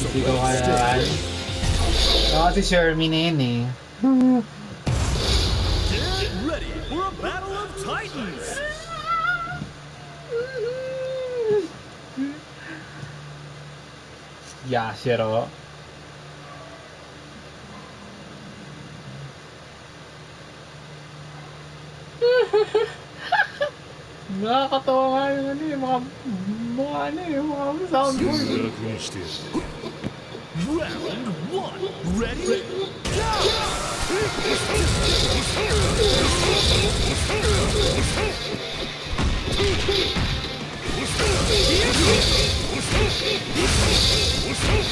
Hindi ko kayaan. Kasi sure, minin eh. Get ready for a battle of titans! Yashiro. Nakakatawa nga yun ano yung mga mga ano yung mga soundboard Round one, ready, go! Yeah!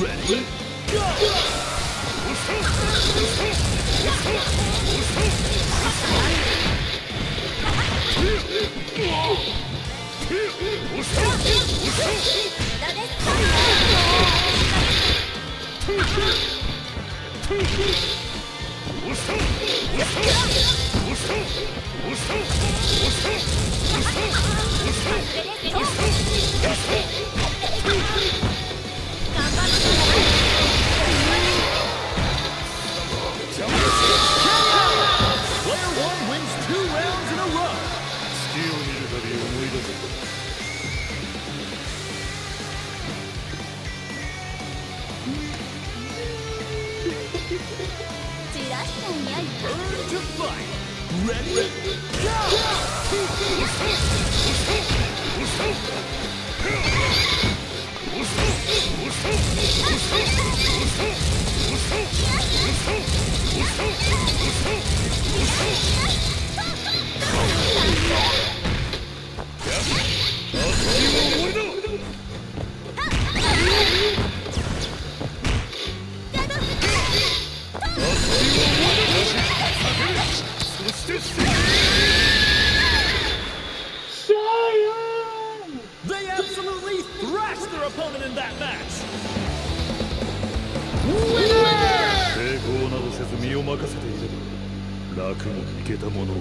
Ready, go! Player one wins two rounds in a row. 月を見るたび思い出す散らしたんやいな。Burn to fight. Ready, go! Sayang! They absolutely thrashed their opponent in that match. 抵抗などせず身を任せていれば楽にいけたものを